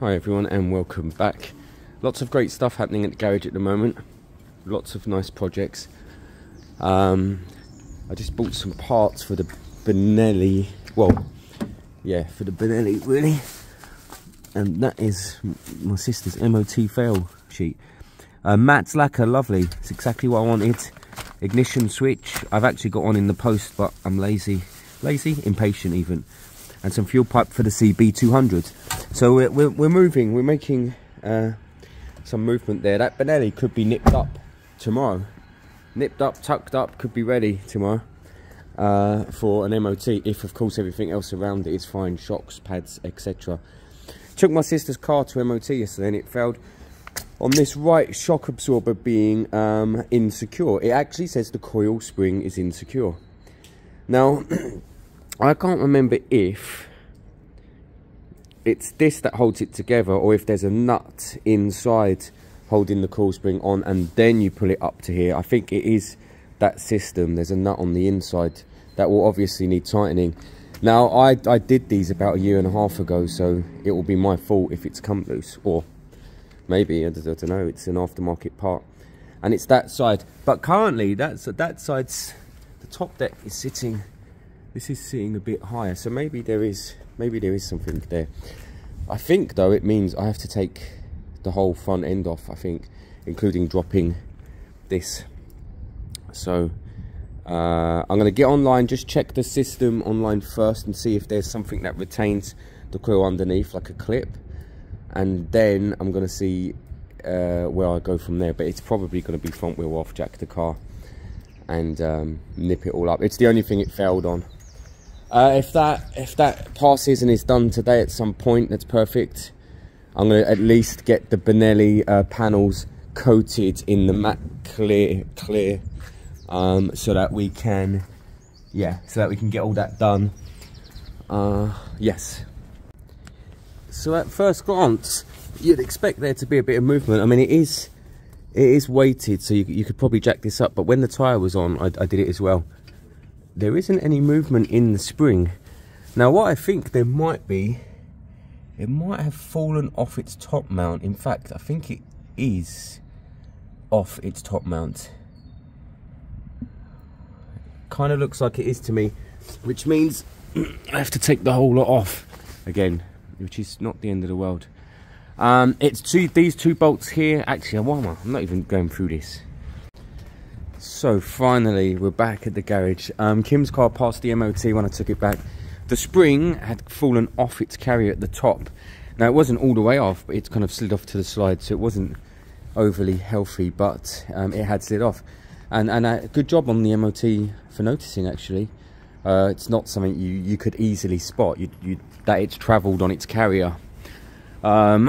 Hi everyone and welcome back. Lots of great stuff happening at the garage at the moment. Lots of nice projects. Um, I just bought some parts for the Benelli. Well, yeah, for the Benelli really. And that is my sister's MOT fail sheet. Uh, matte lacquer, lovely. It's exactly what I wanted. Ignition switch. I've actually got one in the post, but I'm lazy. Lazy? Impatient even. And some fuel pipe for the CB200. So we're, we're, we're moving. We're making uh, some movement there. That Benelli could be nipped up tomorrow. Nipped up, tucked up, could be ready tomorrow. Uh, for an MOT if of course everything else around it is fine shocks pads etc took my sister's car to MOT yesterday and it failed on this right shock absorber being um, insecure. It actually says the coil spring is insecure. Now, I can't remember if it's this that holds it together or if there's a nut inside holding the coil spring on and then you pull it up to here. I think it is that system. There's a nut on the inside that will obviously need tightening. Now, I, I did these about a year and a half ago, so it will be my fault if it's come loose or maybe I don't know it's an aftermarket part and it's that side but currently that's that side's the top deck is sitting this is sitting a bit higher so maybe there is maybe there is something there I think though it means I have to take the whole front end off I think including dropping this so uh, I'm going to get online just check the system online first and see if there's something that retains the coil underneath like a clip and then I'm going to see uh, where I go from there. But it's probably going to be front wheel off, jack the car, and um, nip it all up. It's the only thing it failed on. Uh, if that if that passes and is done today at some point, that's perfect. I'm going to at least get the Benelli uh, panels coated in the matte clear clear, um, so that we can, yeah, so that we can get all that done. Uh, yes, so at first glance, you'd expect there to be a bit of movement. I mean, it is it is weighted, so you, you could probably jack this up. But when the tyre was on, I, I did it as well. There isn't any movement in the spring. Now, what I think there might be, it might have fallen off its top mount. In fact, I think it is off its top mount. Kind of looks like it is to me, which means I have to take the whole lot off again which is not the end of the world. Um, it's two, these two bolts here. Actually, why am I? I'm not even going through this. So finally, we're back at the garage. Um, Kim's car passed the MOT when I took it back. The spring had fallen off its carrier at the top. Now it wasn't all the way off, but it's kind of slid off to the side, so it wasn't overly healthy, but um, it had slid off. And and uh, good job on the MOT for noticing actually. Uh, it's not something you, you could easily spot you, you, that it's travelled on its carrier. Um,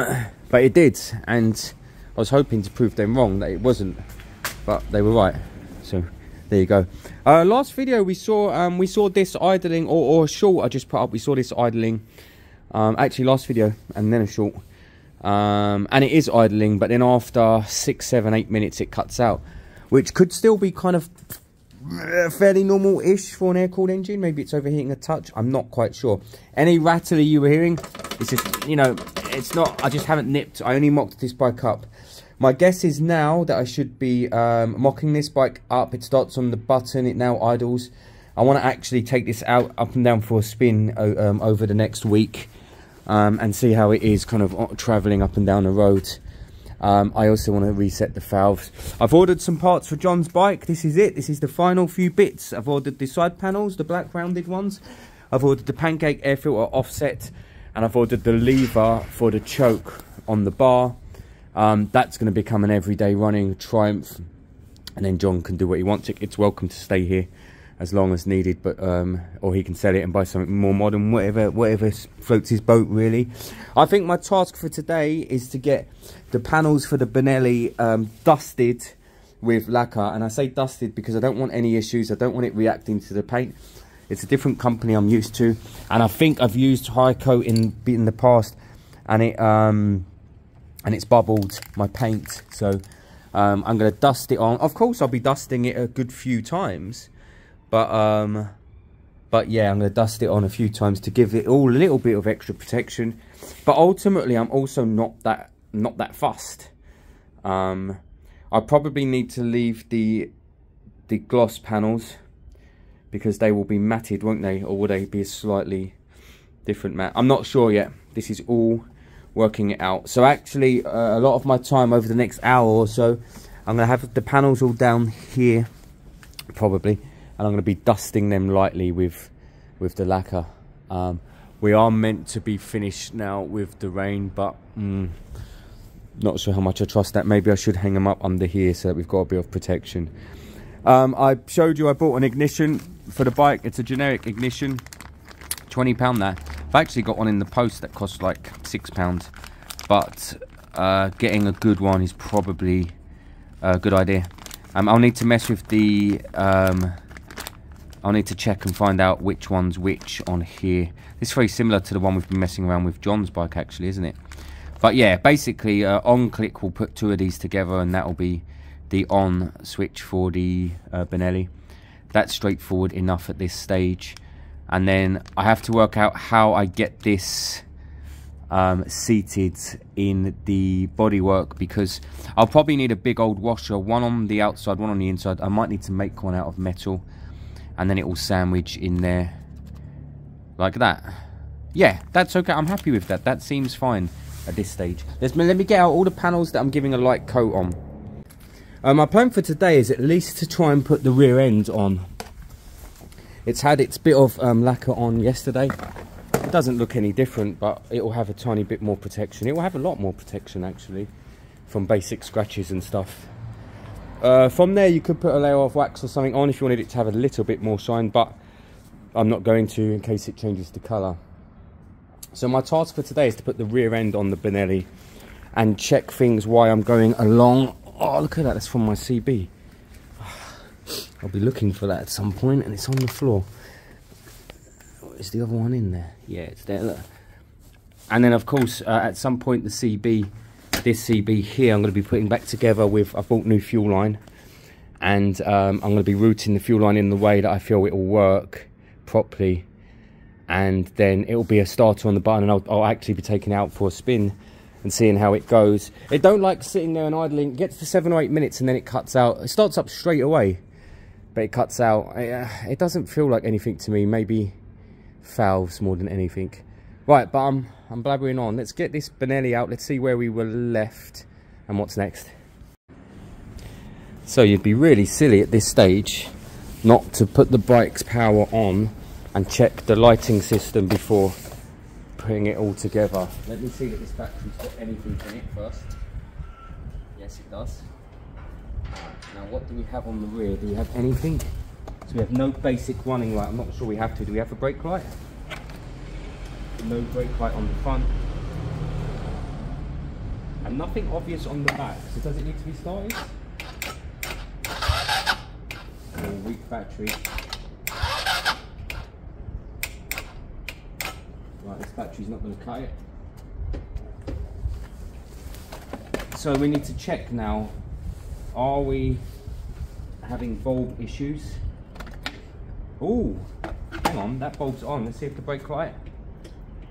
but it did, and I was hoping to prove them wrong that it wasn't, but they were right. So there you go. Uh, last video we saw um, we saw this idling, or, or short I just put up. We saw this idling. Um, actually, last video and then a short, um, and it is idling. But then after six, seven, eight minutes, it cuts out, which could still be kind of uh, fairly normal-ish for an air-cooled engine. Maybe it's overheating a touch. I'm not quite sure. Any rattly you were hearing, it's just, you know, it's not, I just haven't nipped. I only mocked this bike up. My guess is now that I should be um, mocking this bike up. It starts on the button. It now idles. I want to actually take this out up and down for a spin um, over the next week um, and see how it is kind of uh, travelling up and down the road. Um, I also want to reset the valves. I've ordered some parts for John's bike. This is it. This is the final few bits. I've ordered the side panels, the black rounded ones. I've ordered the pancake air filter offset. And I've ordered the lever for the choke on the bar. Um, that's going to become an everyday running Triumph. And then John can do what he wants. It's welcome to stay here as long as needed but um, or he can sell it and buy something more modern whatever whatever floats his boat really. I think my task for today is to get the panels for the benelli um, dusted with lacquer. And i say dusted because i don't want any issues. I don't want it reacting to the paint. It's a different company i'm used to. And i think i've used coat in in the past. And it um and it's bubbled my paint so um, i'm going to dust it on of course i'll be dusting it a good few times but um, But yeah, I'm going to dust it on a few times to give it all a little bit of extra protection. But ultimately, I'm also not that not that fussed. Um, I probably need to leave the the gloss panels because they will be matted, won't they? Or will they be a slightly different matte? I'm not sure yet. This is all working it out. So actually, uh, a lot of my time over the next hour or so, I'm going to have the panels all down here, probably, and I'm going to be dusting them lightly with with the lacquer. Um, we are meant to be finished now with the rain, but mm, not sure how much I trust that. Maybe I should hang them up under here so that we've got a bit of protection. Um, I showed you I bought an ignition for the bike. It's a generic ignition, £20 there. I've actually got one in the post that costs like £6, but uh, getting a good one is probably a good idea. Um, I'll need to mess with the... Um, I'll need to check and find out which one's which on here. This is very similar to the one we've been messing around with John's bike actually, isn't it? But yeah, basically uh, on click we'll put two of these together and that'll be the on switch for the uh, Benelli. That's straightforward enough at this stage. And then I have to work out how I get this um, seated in the bodywork because I'll probably need a big old washer, one on the outside, one on the inside. I might need to make one out of metal and then it will sandwich in there like that. Yeah, that's okay. I'm happy with that. That seems fine at this stage. Let's, let me get out all the panels that I'm giving a light coat on. Uh, my plan for today is at least to try and put the rear end on. It's had its bit of um, lacquer on yesterday. It doesn't look any different, but it will have a tiny bit more protection. It will have a lot more protection, actually, from basic scratches and stuff. Uh, from there, you could put a layer of wax or something on if you wanted it to have a little bit more shine, but I'm not going to in case it changes the colour. So my task for today is to put the rear end on the Benelli and check things while I'm going along. Oh, look at that, that's from my CB. I'll be looking for that at some point and it's on the floor. Is the other one in there? Yeah, it's there, look. And then, of course, uh, at some point the CB, this CB here, I'm going to be putting back together with, I bought new fuel line. And um, I'm going to be routing the fuel line in the way that I feel it will work properly and then it will be a starter on the button and I'll, I'll, actually be taking it out for a spin and seeing how it goes. It don't like sitting there and idling. It gets to seven or eight minutes and then it cuts out. It starts up straight away, but it cuts out. It, uh, it doesn't feel like anything to me. Maybe valves more than anything. Right, but I'm, I'm blabbering on. Let's get this Benelli out. Let's see where we were left and what's next. So you'd be really silly at this stage not to put the bike's power on and check the lighting system before putting it all together. Let me see that this battery's got anything in it first. Yes, it does. Now, what do we have on the rear? Do we have anything? So we have no basic running light. I'm not sure we have to. Do we have a brake light? No brake light on the front. And nothing obvious on the back. So does it need to be started? Or weak battery. Right, this battery's not going to cut it. So we need to check now, are we having bulb issues? Oh, hang on, that bulb's on. Let's see if the brake light.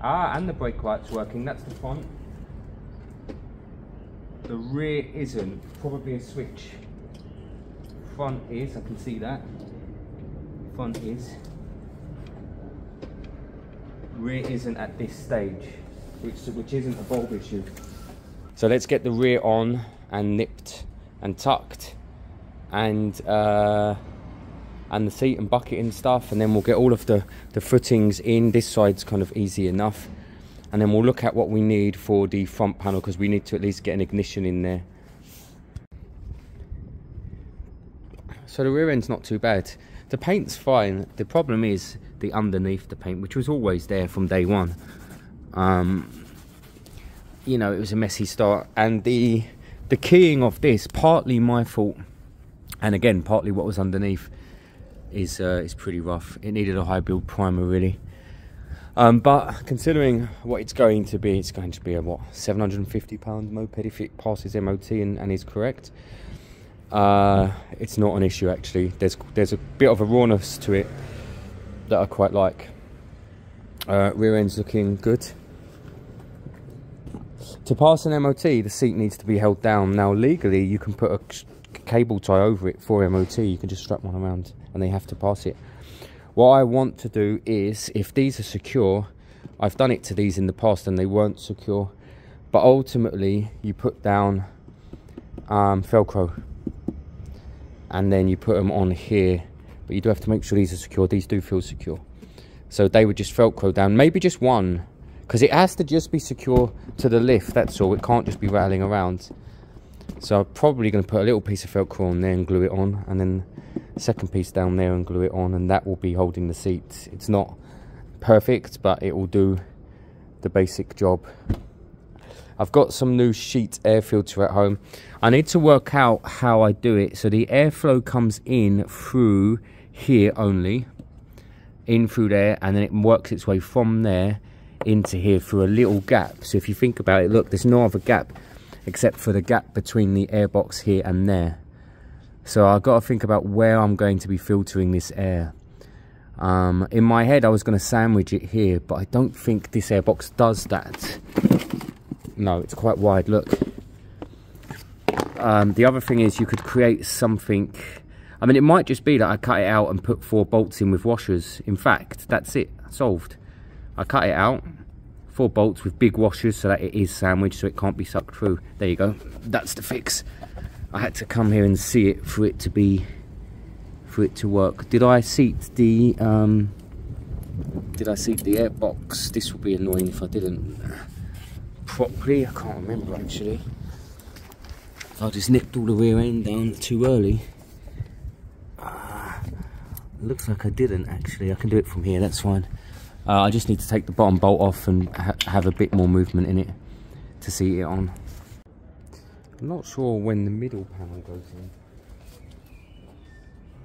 Ah, and the brake light's working. That's the front. The rear isn't. Probably a switch. Front is. I can see that. Front is rear isn't at this stage, which, which isn't a bulb issue. So let's get the rear on and nipped and tucked and uh, and the seat and bucket and stuff and then we'll get all of the, the footings in. This side's kind of easy enough. And then we'll look at what we need for the front panel because we need to at least get an ignition in there. So the rear end's not too bad. The paint's fine. The problem is the underneath the paint, which was always there from day one. Um, you know, it was a messy start, and the the keying of this partly my fault, and again partly what was underneath is uh, is pretty rough. It needed a high build primer really. Um, but considering what it's going to be, it's going to be a what 750 pound moped if it passes MOT and, and is correct. Uh, it's not an issue actually. There's there's a bit of a rawness to it, that I quite like. Uh, rear end's looking good. To pass an MOT, the seat needs to be held down. Now, legally, you can put a cable tie over it for MOT. You can just strap one around and they have to pass it. What I want to do is, if these are secure, I've done it to these in the past and they weren't secure. But ultimately, you put down um, Velcro and then you put them on here. But you do have to make sure these are secure. These do feel secure. So they would just Velcro down, maybe just one, because it has to just be secure to the lift, that's all. It can't just be rattling around. So I'm probably going to put a little piece of Velcro on there and glue it on, and then second piece down there and glue it on, and that will be holding the seat. It's not perfect, but it will do the basic job. I've got some new sheet air filter at home. I need to work out how I do it. So the airflow comes in through here only in through there and then it works its way from there into here through a little gap. So if you think about it look there's no other gap except for the gap between the airbox here and there. So I've got to think about where I'm going to be filtering this air. Um, in my head I was going to sandwich it here but I don't think this airbox does that. No it's quite wide look. Um, the other thing is you could create something. I mean, it might just be that I cut it out and put four bolts in with washers. In fact, that's it, solved. I cut it out, four bolts with big washers so that it is sandwiched so it can't be sucked through. There you go, that's the fix. I had to come here and see it for it to be, for it to work. Did I seat the, um, did I seat the airbox? This would be annoying if I didn't properly. I can't remember actually. I just nipped all the rear end down too early. Looks like I didn't actually. I can do it from here, that's fine. Uh, I just need to take the bottom bolt off and ha have a bit more movement in it to see it on. I'm not sure when the middle panel goes in.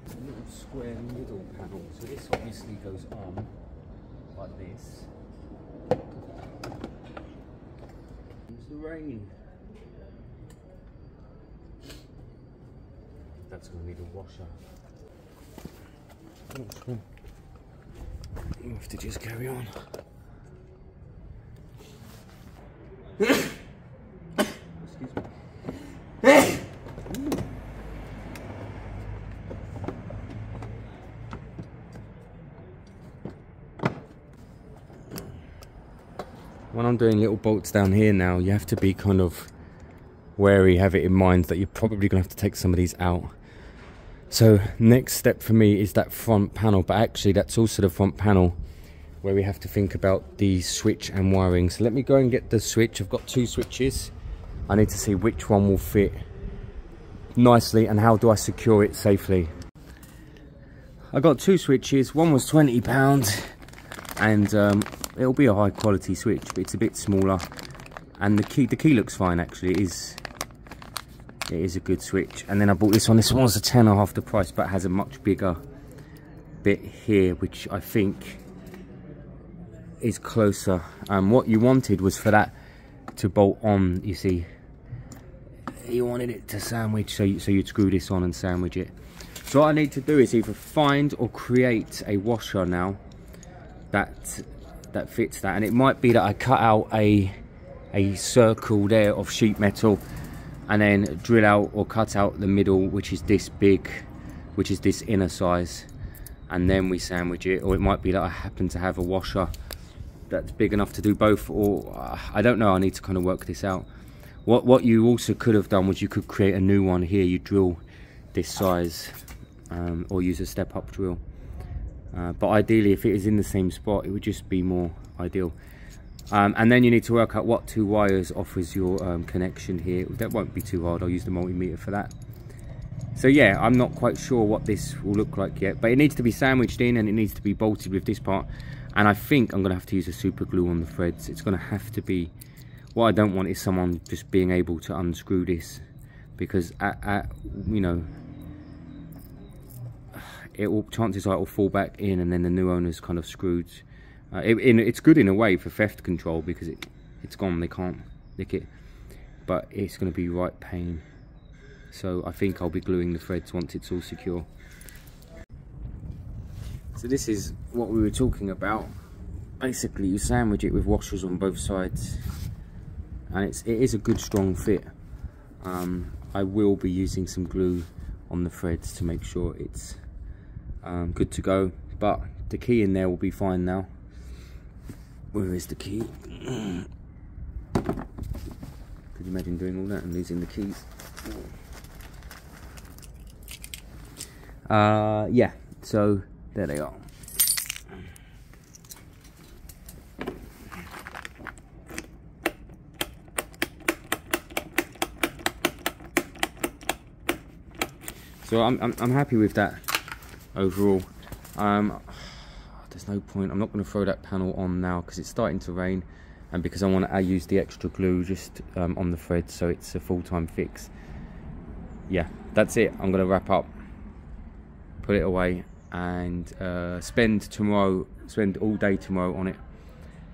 A little square middle panel. So this obviously goes on like this. Comes the rain. That's going to need a washer. You have to just carry on. When I'm doing little bolts down here now, you have to be kind of wary, have it in mind that you're probably going to have to take some of these out so next step for me is that front panel, but actually that's also the front panel where we have to think about the switch and wiring. So let me go and get the switch. I've got two switches. I need to see which one will fit nicely and how do I secure it safely. I got two switches. One was 20 pounds and um, it'll be a high quality switch, but it's a bit smaller. And the key, the key looks fine actually. It is it is a good switch. And then I bought this one. This one's a tenner half the price but has a much bigger bit here which I think is closer. Um, what you wanted was for that to bolt on you see. You wanted it to sandwich so, you, so you'd screw this on and sandwich it. So what I need to do is either find or create a washer now that that fits that. And it might be that I cut out a a circle there of sheet metal and then drill out or cut out the middle which is this big which is this inner size. And then we sandwich it or it might be that I happen to have a washer that's big enough to do both or uh, I don't know I need to kind of work this out. What what you also could have done was you could create a new one here. You drill this size um, or use a step up drill. Uh, but ideally if it is in the same spot it would just be more ideal um, and then you need to work out what two wires offers your um, connection here. That won't be too hard, I'll use the multimeter for that. So yeah, I'm not quite sure what this will look like yet, but it needs to be sandwiched in and it needs to be bolted with this part. And I think I'm gonna have to use a super glue on the threads. It's gonna have to be, what I don't want is someone just being able to unscrew this because at, at you know, it will, chances are it will fall back in and then the new owner's kind of screwed uh, it, in, it's good in a way for theft control because it, it's gone, they can't nick it. But it's going to be right pain. So I think I'll be gluing the threads once it's all secure. So this is what we were talking about. Basically, you sandwich it with washers on both sides, and it's it is a good strong fit. Um, I will be using some glue on the threads to make sure it's um, good to go. But the key in there will be fine now. Where is the key? Could you imagine doing all that and losing the keys? Uh, yeah, so there they are. So I'm, I'm, I'm happy with that overall. Um, there's no point, I'm not going to throw that panel on now because it's starting to rain and because I want to use the extra glue just um, on the thread so it's a full-time fix. Yeah, that's it. I'm going to wrap up, put it away and uh, spend tomorrow, spend all day tomorrow on it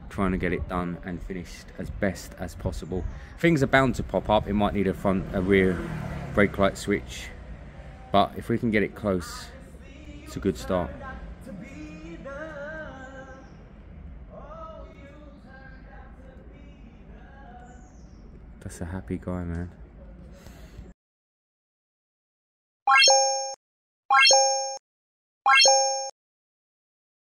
trying to get it done and finished as best as possible. Things are bound to pop up. It might need a front, a rear brake light switch, but if we can get it close, it's a good start. That's a happy guy, man.